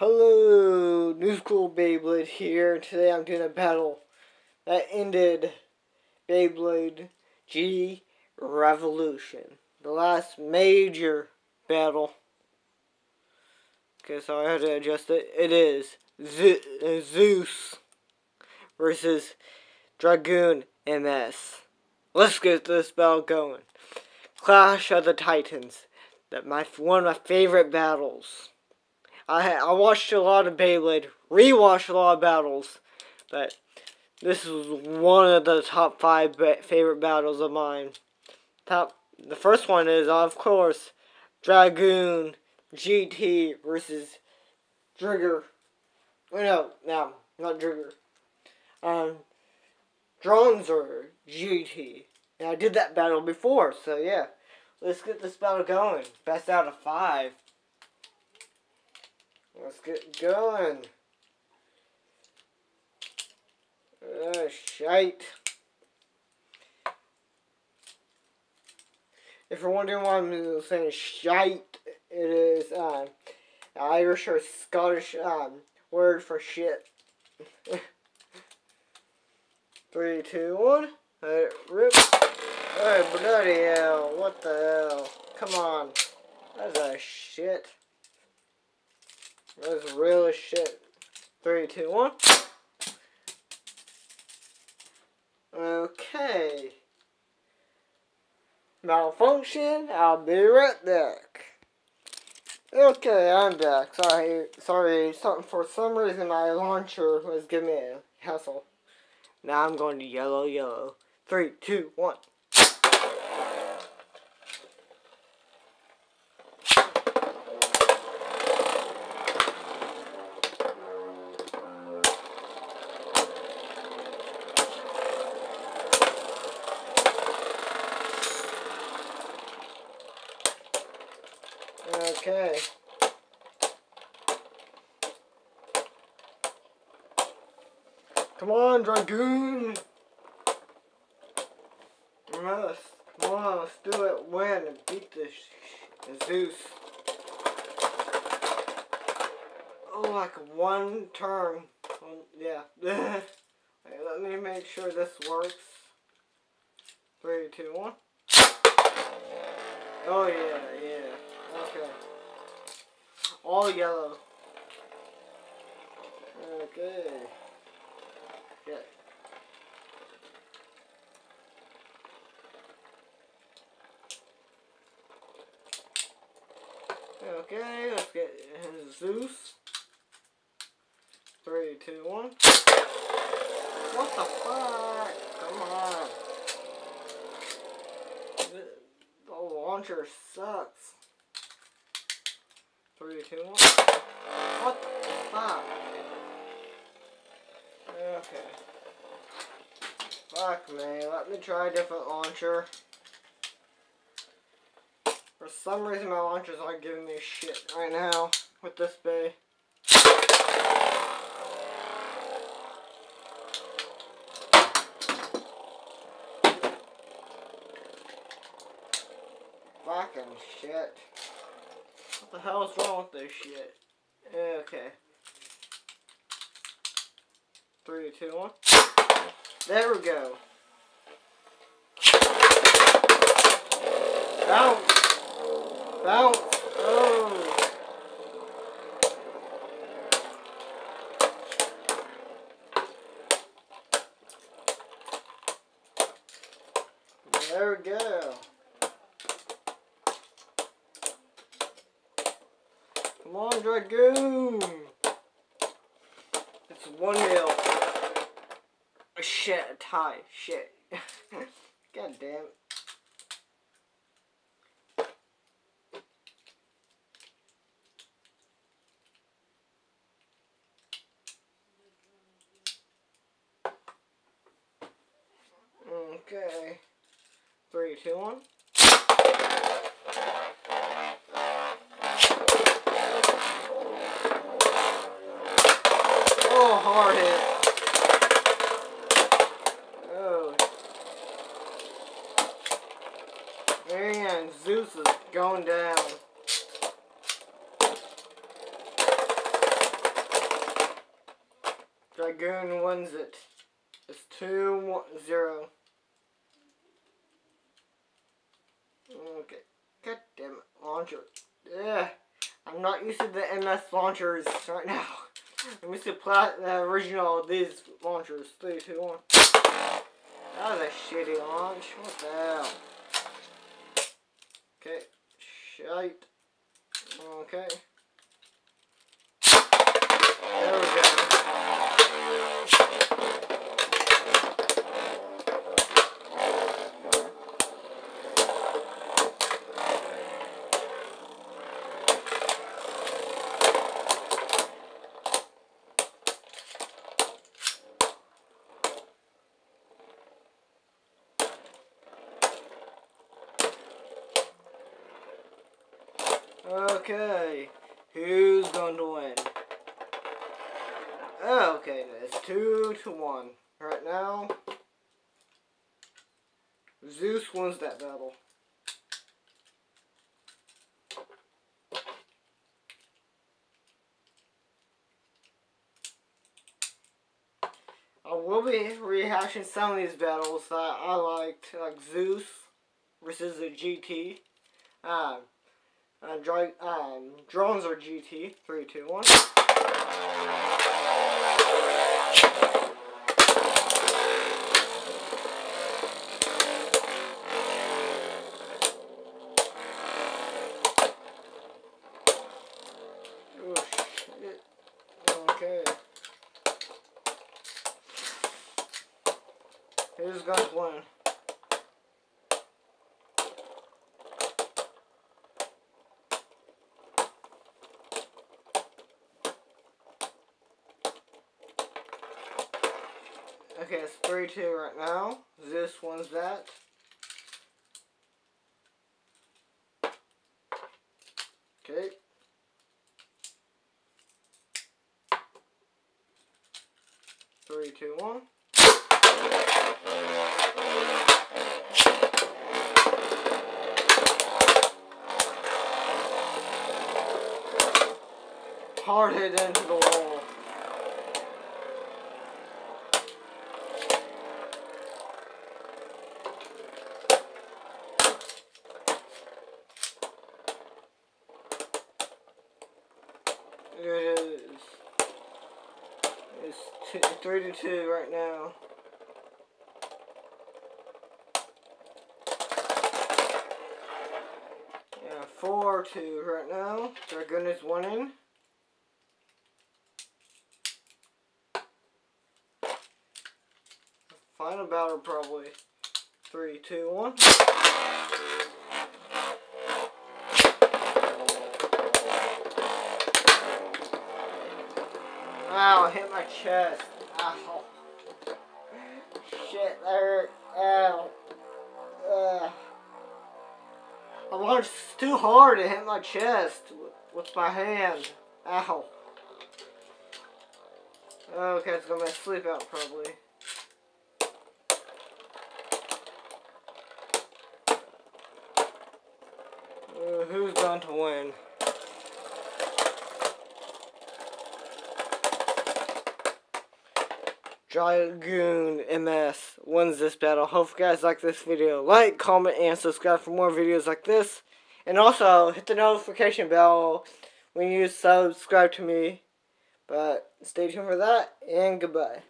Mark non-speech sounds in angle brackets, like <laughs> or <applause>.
Hello, New School Beyblade here. Today I'm doing a battle that ended Beyblade G Revolution. The last major battle. Okay, so I had to adjust it. It is Zeus versus Dragoon MS. Let's get this battle going. Clash of the Titans. That my one of my favorite battles. I I watched a lot of Beyblade, rewatched a lot of battles, but this was one of the top five favorite battles of mine. Top the first one is of course Dragoon GT versus Trigger. Oh, no, no, not Trigger. Um, Dranzer GT. Now I did that battle before, so yeah. Let's get this battle going. Best out of five. Let's get going. Uh, shite. If you're wondering why I'm saying shite, it is um, Irish or Scottish um, word for shit. <laughs> Three, two, one. Let it rip. Oh, bloody hell. What the hell? Come on. That's a shit. That's real as shit. Three, two, one. Okay. Malfunction. I'll be right back. Okay, I'm back. Sorry, sorry. Something for some reason my launcher was giving me a hassle. Now I'm going to yellow, yellow. Three, two, one. Okay. Come on, Dragoon! Must. Come on, let's do it. Win and beat this Zeus. Oh, like one turn. Um, yeah. <laughs> let me make sure this works. Three, two, one. Oh, yeah, yeah. Okay. All yellow. Okay. Yeah. Okay, let's get Zeus. Three, two, one. What the fuck? Come on. The launcher sucks. Three, two, one. What the fuck? Okay. Fuck me. Let me try a different launcher. For some reason my launchers aren't giving me shit right now with this bay. Fucking shit. What the hell is wrong with this shit? Eh, okay. Three, two, one. There we go. Bounce. Bounce. Oh. There we go. Come on, Dragoon! It's one nil. Shit, a tie. Shit. <laughs> God damn it. Okay. Two, one. Oh, hard hit. Oh. Man, Zeus is going down. Dragoon wins it. It's 2 one, 0. Okay. God damn it. Launcher. Yeah. I'm not used to the MS launchers right now. <laughs> I'm used to the uh, original these launchers. 3, 2, 1. That was a shitty launch. What the hell? Okay. Shite. Okay. There we go. Okay, who's going to win? Okay, it's two to one. Right now, Zeus wins that battle. I will be rehashing some of these battles that I liked, like Zeus versus the GT. Um, uh, dry, um, Dranzer GT. Three, two, one. Okay. Who's gonna win? Okay, it's 3-2 right now. This one's that. Okay. Three, two, one. Hard hit into the wall. It is. It's two, three to two right now. Yeah, four two right now. Dragoon is winning. Final battle probably. Three, two, one. Ow, I hit my chest. Ow. Shit, that hurt. Ow. Ugh. I launched too hard to hit my chest with my hand. Ow. Okay, it's gonna sleep out probably. Uh, who's going to win? Dragoon MS wins this battle. Hope you guys like this video. Like, comment, and subscribe for more videos like this. And also, hit the notification bell when you subscribe to me. But stay tuned for that, and goodbye.